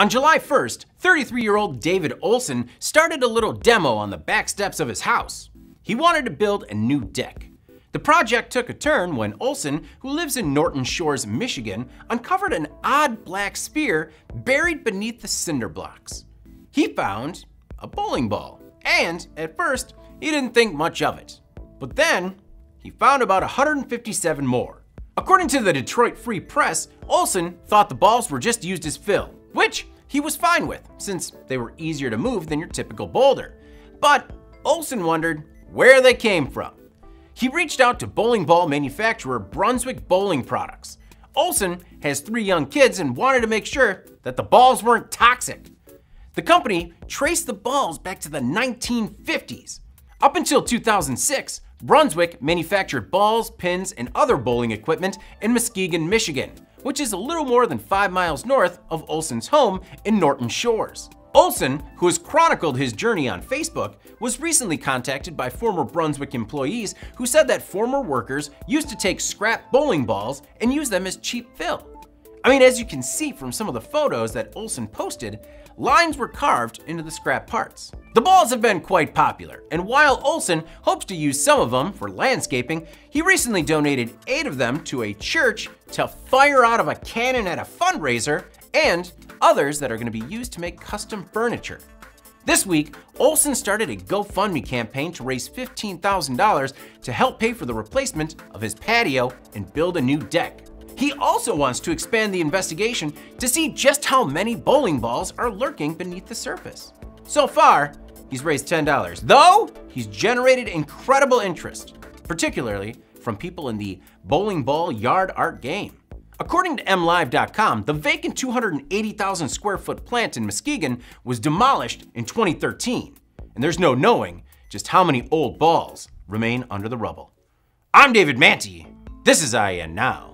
On July 1st, 33-year-old David Olson started a little demo on the back steps of his house. He wanted to build a new deck. The project took a turn when Olson, who lives in Norton Shores, Michigan, uncovered an odd black spear buried beneath the cinder blocks. He found a bowling ball, and at first, he didn't think much of it. But then, he found about 157 more. According to the Detroit Free Press, Olson thought the balls were just used as fill, which he was fine with, since they were easier to move than your typical boulder. But Olson wondered where they came from. He reached out to bowling ball manufacturer Brunswick Bowling Products. Olson has three young kids and wanted to make sure that the balls weren't toxic. The company traced the balls back to the 1950s. Up until 2006, Brunswick manufactured balls, pins, and other bowling equipment in Muskegon, Michigan, which is a little more than five miles north of Olson's home in Norton Shores. Olson, who has chronicled his journey on Facebook, was recently contacted by former Brunswick employees who said that former workers used to take scrap bowling balls and use them as cheap fill. I mean, as you can see from some of the photos that Olson posted, lines were carved into the scrap parts. The balls have been quite popular, and while Olson hopes to use some of them for landscaping, he recently donated eight of them to a church to fire out of a cannon at a fundraiser and others that are going to be used to make custom furniture. This week, Olson started a GoFundMe campaign to raise $15,000 to help pay for the replacement of his patio and build a new deck. He also wants to expand the investigation to see just how many bowling balls are lurking beneath the surface. So far, he's raised $10, though he's generated incredible interest, particularly from people in the bowling ball yard art game. According to MLive.com, the vacant 280,000 square foot plant in Muskegon was demolished in 2013, and there's no knowing just how many old balls remain under the rubble. I'm David Mantey. This is IEN Now.